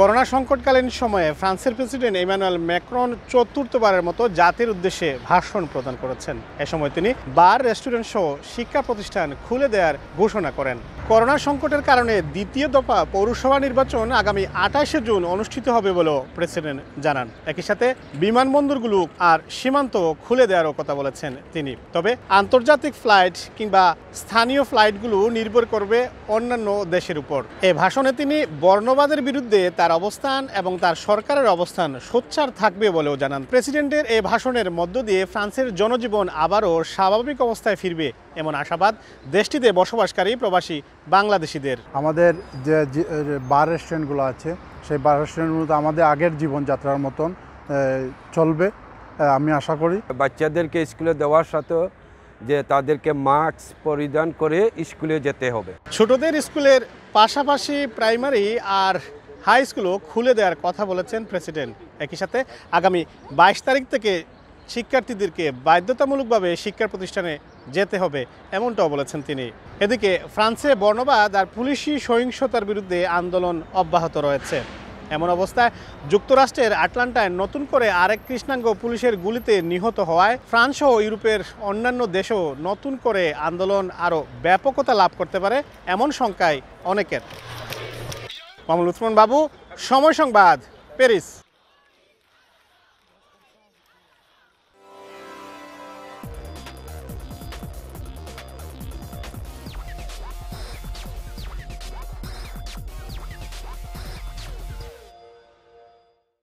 Corona সংকটকালীন সময়ে ফ্রান্সের president Emmanuel Macron চতুর্থবারের মতো জাতির উদ্দেশ্যে ভাষণ প্রদান করেছেন। এ সময় তিনি বার, রেস্টুরেন্ট সহ শিক্ষা প্রতিষ্ঠান খুলে দেওয়ার ঘোষণা করেন। করোনা সংকটের কারণে দ্বিতীয় দফা পৌরসভা নির্বাচন আগামী আঠাশে জুন অনুষ্ঠিত হবে বলেও প্রেসিডেন্ট জানান। একই সাথে বিমানবন্দরগুলো আর সীমান্ত খুলে দেওয়ারও কথা বলেছেন তিনি। তবে আন্তর্জাতিক ফ্লাইট কিংবা স্থানীয় ফ্লাইটগুলো নির্ভর করবে অন্যান্য দেশের উপর। এ ভাষণে তিনি বর্ণবাদের বিরুদ্ধে তার অবস্থান এবং তার সরকারের অবস্থান সোচ্চার থাকবে বলেও জানান। প্রেসিডেন্টের এই ভাষণের মধ্য দিয়ে ফ্রান্সের জনজীবন আবারও স্বাভাবিক অবস্থায় ফিরবে এমন আশাবাদ দেশটিতে বসবাসকারী প্রবাসী বাংলাদেশিদের। আমাদের যে বার রেস্টুরেন্টগুলো আছে সেই বার রেস্টুরেন্টগুলোতে আমাদের আগের জীবনযাত্রার মতন চলবে আমি আশা করি। বাচ্চাদেরকে স্কুলে দেওয়ার সাথেও যে তাদেরকে মাস্ক পরিধান করে স্কুলে যেতে হবে। ছোটদের স্কুলের পাশাপাশি প্রাইমারি আর হাই স্কুলও খুলে দেওয়ার কথা বলেছেন প্রেসিডেন্ট। একই সাথে আগামী বাইশ তারিখ থেকে শিক্ষার্থীদেরকে বাধ্যতামূলকভাবে শিক্ষা প্রতিষ্ঠানে যেতে হবে, এমনটাও বলেছেন তিনি। এদিকে ফ্রান্সে বর্ণবাদ আর পুলিশি সহিংসতার বিরুদ্ধে আন্দোলন অব্যাহত রয়েছে। এমন অবস্থায় যুক্তরাষ্ট্রের আটলান্টায় নতুন করে আরেক কৃষ্ণাঙ্গ পুলিশের গুলিতে নিহত হওয়ায় ফ্রান্স সহ ইউরোপের অন্যান্য দেশেও নতুন করে আন্দোলন আরও ব্যাপকতা লাভ করতে পারে, এমন শঙ্কায় অনেকের। মামুল উসমান বাবু সময় সংবাদ প্যারিস।